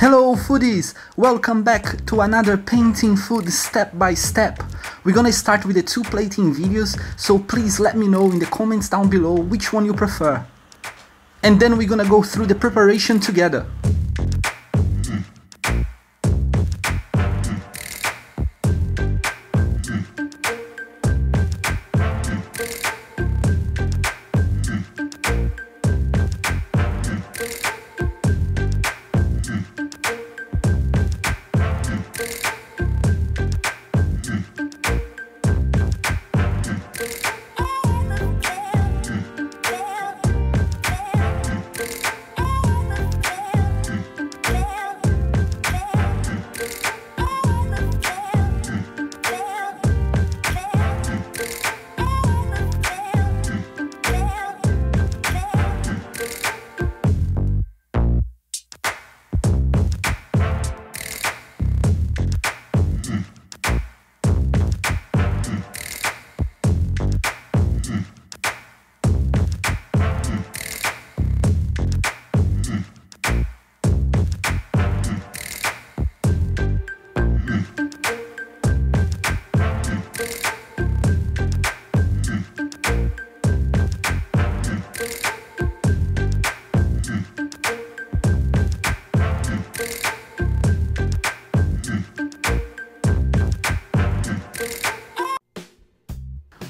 Hello foodies! Welcome back to another painting food step by step. We're gonna start with the two plating videos, so please let me know in the comments down below which one you prefer. And then we're gonna go through the preparation together.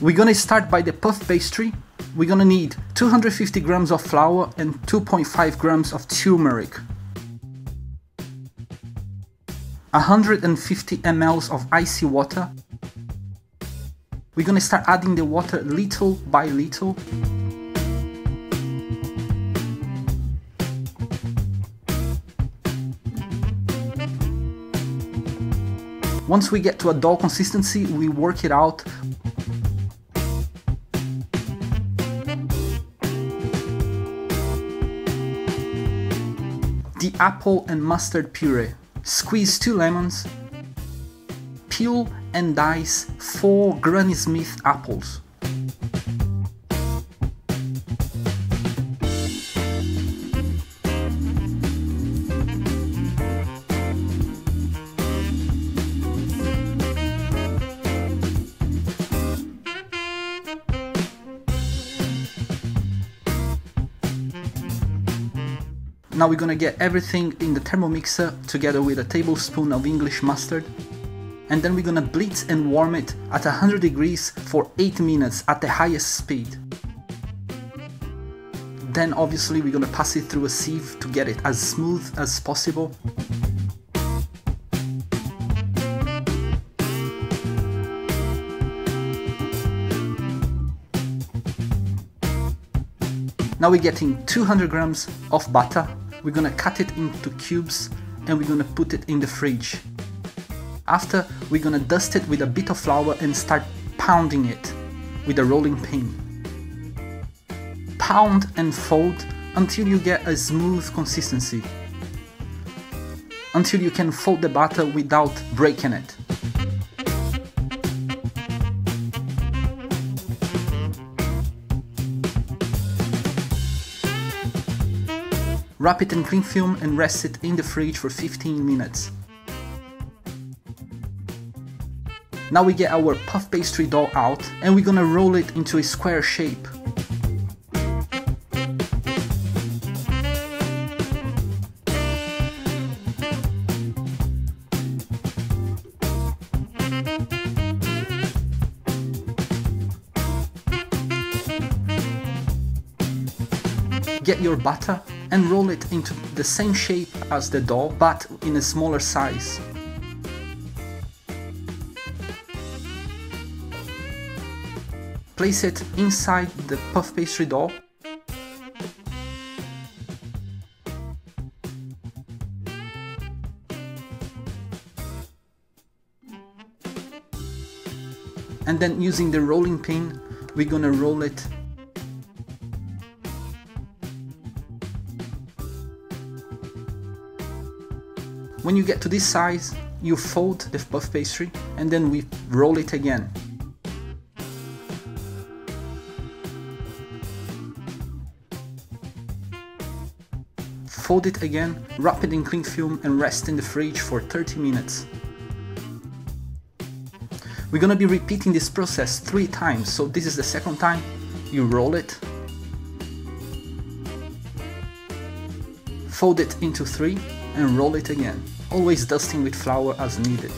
We're gonna start by the puff pastry. We're gonna need 250 grams of flour and 2.5 grams of turmeric. 150 ml of icy water. We're gonna start adding the water little by little. Once we get to a dough consistency, we work it out apple and mustard puree. Squeeze 2 lemons. Peel and dice 4 Granny Smith apples. Now we're gonna get everything in the Thermomixer together with a tablespoon of English mustard. And then we're gonna blitz and warm it at 100 degrees for 8 minutes at the highest speed. Then obviously we're gonna pass it through a sieve to get it as smooth as possible. Now we're getting 200 grams of butter. We're gonna cut it into cubes and we're gonna put it in the fridge. After, we're gonna dust it with a bit of flour and start pounding it with a rolling pin. Pound and fold until you get a smooth consistency. Until you can fold the butter without breaking it. Wrap it in cling film and rest it in the fridge for 15 minutes. Now we get our puff pastry dough out and we're gonna roll it into a square shape. Get your butter and roll it into the same shape as the dough but in a smaller size. Place it inside the puff pastry dough and then using the rolling pin we're gonna roll it When you get to this size, you fold the puff pastry and then we roll it again. Fold it again, wrap it in cling film and rest in the fridge for 30 minutes. We're gonna be repeating this process three times, so this is the second time. You roll it, fold it into three and roll it again, always dusting with flour as needed.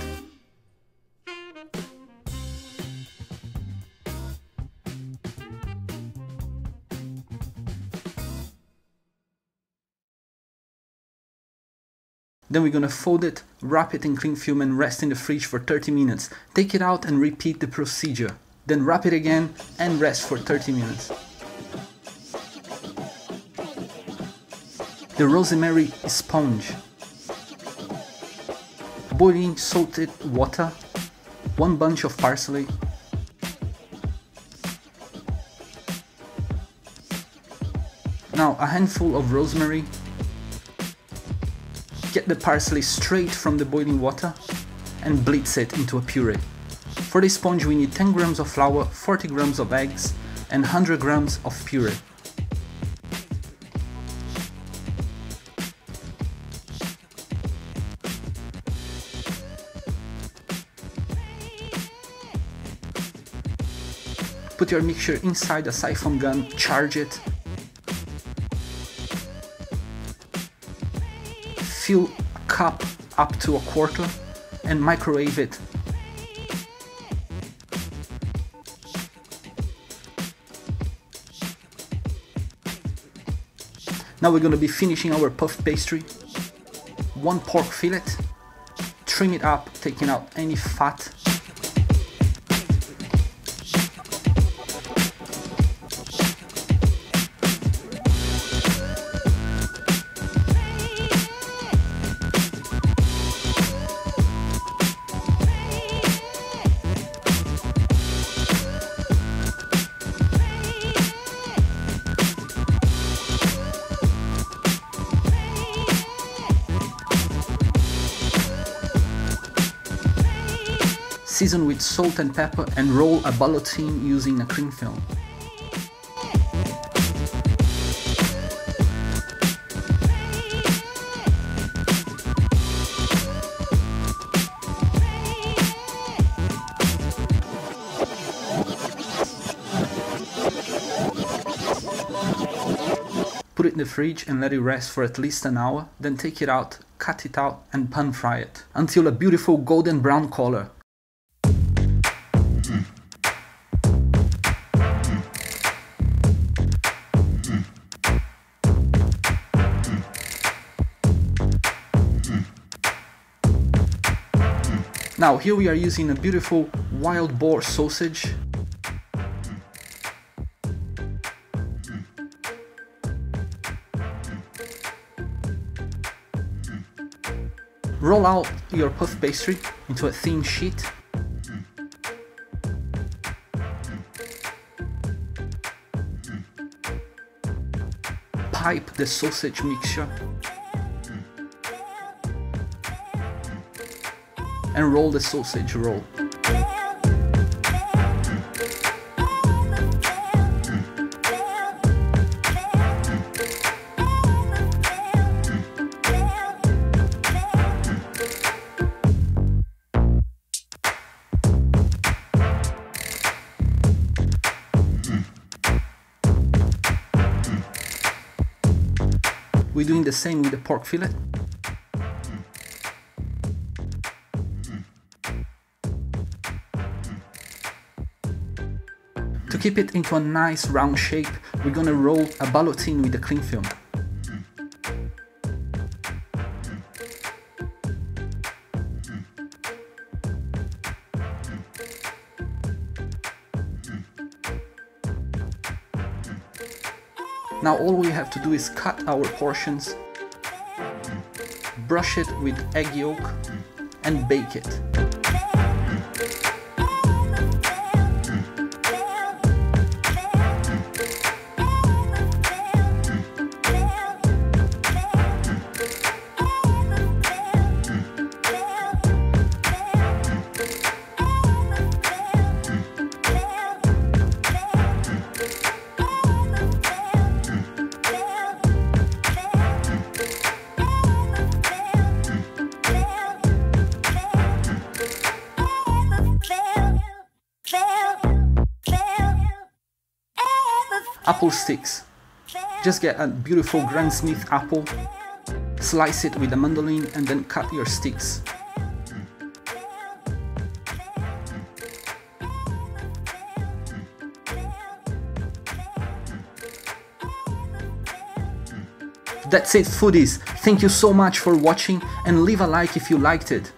Then we're gonna fold it, wrap it in cling film and rest in the fridge for 30 minutes. Take it out and repeat the procedure. Then wrap it again and rest for 30 minutes. The rosemary sponge. Boiling salted water, one bunch of parsley, Now a handful of rosemary, Get the parsley straight from the boiling water and blitz it into a puree. For this sponge we need 10 grams of flour, 40 grams of eggs and 100 grams of puree. Put your mixture inside a siphon gun, charge it fill a cup up to a quarter and microwave it. Now we're gonna be finishing our puff pastry. One pork fillet, trim it up, taking out any fat Season with salt and pepper and roll a ballotine using a cling film. Put it in the fridge and let it rest for at least an hour, then take it out, cut it out and pan fry it until a beautiful golden brown color. Now here we are using a beautiful wild boar sausage. Roll out your puff pastry into a thin sheet. Pipe the sausage mixture and roll the sausage roll. We're doing the same with the pork fillet. To keep it into a nice round shape, we're gonna roll a ballotine with the cling film. Now all we have to do is cut our portions, brush it with egg yolk and bake it. Apple sticks. Just get a beautiful Granny Smith apple, slice it with a mandolin and then cut your sticks. That's it foodies, thank you so much for watching and leave a like if you liked it.